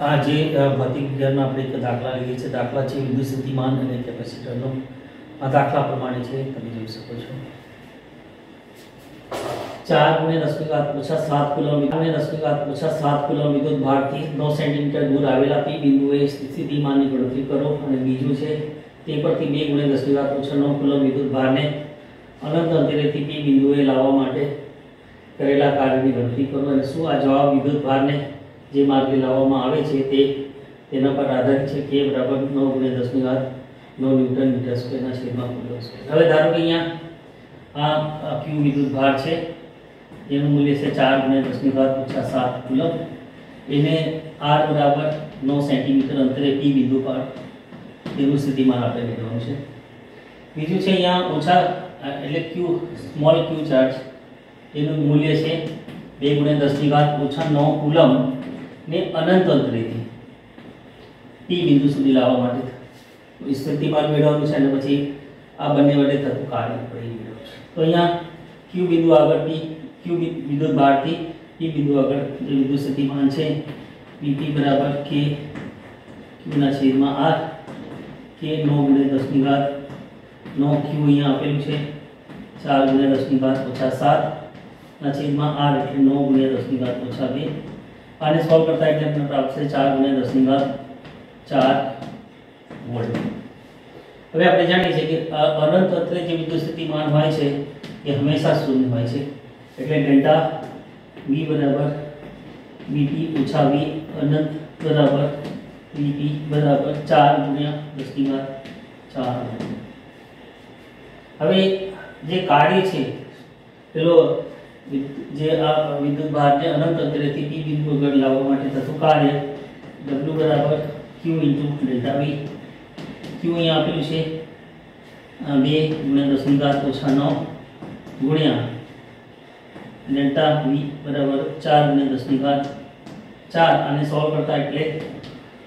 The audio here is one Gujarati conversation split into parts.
આ જે ભૌતિક વિજ્ઞાનમાં આપણે એક દાખલા લઈએ છીએ, દાખલા છે વિદ્યુત સ્થિતિમાન અને કેપેસિટરનો. આ દાખલા પ્રમાણે છે, તમે જોઈ શકો છો. ચાર ગુણ્યા દસની ઘાત ઓછા સાત કિલોમીટર અને દસની ઘાત ઓછા સાત કિલોમીટર વિદ્યુત ભારથી નવ સેન્ટીમીટર દૂર આવેલા પી બિંદુએ સ્થિતિમાનની ગણતરી કરો. અને બીજું છે, તે પરથી બે ગુણ્યા દસની ઘાત ઓછા નવ કિલોમીટર ભારને અનંત અંતરેથી પી બિંદુએ લાવવા માટે કરેલા કાર્યની ગણતરી કરો. અને શું આ જવાબ વિદ્યુત ભારને જે માર્ગે લાવવામાં આવે છે તે તેના પર આધારિત છે કે બરાબર નવ ગુણ્યા દસની વાત નવ ન્યૂટન મીટર સ્ક્વેરના છેદમાં કુલમ છે. હવે ધારો કે અહીંયા આ ક્યુ વિદ્યુત ભાર છે, એનું મૂલ્ય છે ચાર ગુણ્યા દસની વાત ઓછા સાત કુલમ એને આર બરાબર નવ સેન્ટીમીટર અંતરે પી બિંદુ પર તેનું સ્થિતિમાન આપણે મેળવવાનું છે. બીજું છે અહીંયા ઓછા એટલે ક્યુ સ્મોલ ક્યુ ચાર્જ એનું મૂલ્ય છે બે ગુણ્યા દસની વાત ઓછા નવ કુલમ ને અનંત અંતરેથી. પી બિંદુ સુધી લાવવા માટે. સ્થિતિમાન મેળવવાનું છે અને પછી આ બંને વડે થતું કાર્ય આપણે એ મેળવવાનું છે. તો અહીંયા ક્યુ બિંદુ આગળ પી ક્યુ વિદ્યુત બારથી પી બિંદુ આગળ જે વિદ્યુત સ્થિતિમાન છે પીપી બરાબર કે ક્યુના છેદમાં આર કે નવ ગુણ્યા દસની ઘાત, નવ ક્યુ અહીંયા આપેલું છે, ચાર ગુણ્યા દસની ઘાત ઓછા સાત, ના છેદમાં આર એટલે નવ ગુણ્યા દસની ઘાત ઓછા બે. આને સોલ્વ કરતા એટલે આપણને પ્રાપ્ત છે ચાર ગુણ્યા દસની ઘાત ચાર વોલ્ટ હવે આપણે જાણીએ છીએ કે અનંત અત્રે જે વિદ્યુત સ્થિતિમાન હોય છે એ હંમેશા શૂન્ય હોય છે એટલે ડેલ્ટા વી બરાબર વીપી ઓછા વી અનંત બરાબર વીપી બરાબર ચાર ગુણ્યા દસની ઘાત ચાર હવે જે કાર્ય છે, પેલો જે આ વિદ્યુત ભારને અનંત અંતરેથી પી બિંદુ આગળ લાવવા માટે થતું કાર્ય W બરાબર Q into delta V Q અહીંયા આપેલું છે. અ, બે ગુણ્યા દસની ઘાત ઓછા નવ ગુણ્યા ડેલ્ટા વી બરાબર ચાર ગુણ્યા દસની ઘાત ચાર અને સોલ્વ કરતા એટલે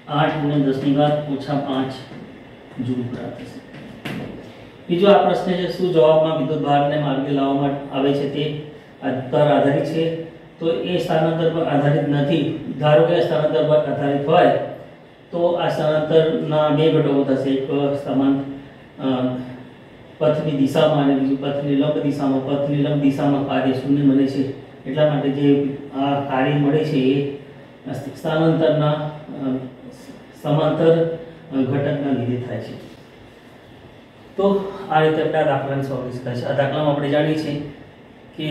આઠ ગુણ્યા દસની ઘાત ઓછા પાંચ જૂલ પ્રાપ્ત થશે. બીજો આ પ્રશ્ન છે શું જવાબમાં વિદ્યુત ભારને માર્ગે લાવવામાં આવે છે તે? આ પર આધારિત છે, તો એ સ્થાનાંતર પર આધારિત નથી. ધારો કે સ્થાનાંતર પર આધારિત હોય, તો આ સ્થાનાંતરના બે ઘટકો થશે. એક સમાન પથની દિશામાં અને બીજું પથની લંબ દિશામાં. પથની લંબ દિશામાં કાર્ય શૂન્ય મળે છે. એટલા માટે જે આ કાર્ય મળે છે, એ સ્થાનાંતરના સમાંતર ઘટકના લીધે થાય છે. તો આ રીતે આપણે આ દાખલાને સોલ્વ છે આ દાખલામાં આપણે જાણીએ છીએ કે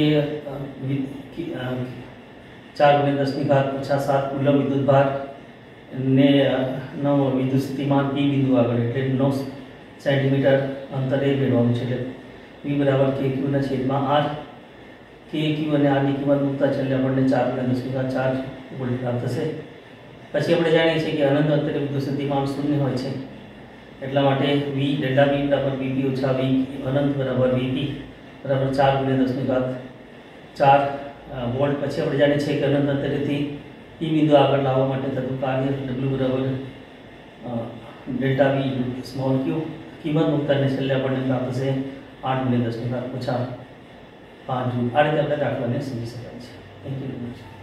ચાર ગુણ્યા દસની ઘાત ઓછા સાત કુલમ વિદ્યુત ભાર ને નવ વિદ્યુત સ્થિતિમાન પી બિંદુ આગળ એટલે નવ સેન્ટીમીટર અંતરે મેળવવાનું છે એટલે પી બરાબર કે ક્યુના છેદમાં આર. કે ક્યુ અને આરની કિંમત મૂકતા છેલ્લે આપણને ચાર ગુણ્યા દસની ઘાત ચાર વોલ્ટ પ્રાપ્ત થશે. પછી આપણે જાણીએ છીએ કે અનંત અંતરે વિદ્યુત સ્થિતિમાન શૂન્ય હોય છે. એટલા માટે વી ડેલ્ટા વી બરાબર વીપી ઓછા વી અનંત બરાબર વીપી બરાબર ચાર ગુણ્યા દસની ઘાત ચાર અ, વોલ્ટ પછી આપણે જાણીએ છીએ કે અનંત અંતરેથી પી બિંદુ આગળ લાવવા માટે થતું કાર્ય ડબલ્યુ બરાબર અ, ડેલ્ટા વી સ્મોલ ક્યુ કિંમત મૂકતાને છેલ્લે આપણને પ્રાપ્ત થશે આઠ ગુણ્યા દસની ઘાત ઓછા પાંચ જૂલ. આ રીતે આપણે દાખલાને સમજી શકાય છે. Thank you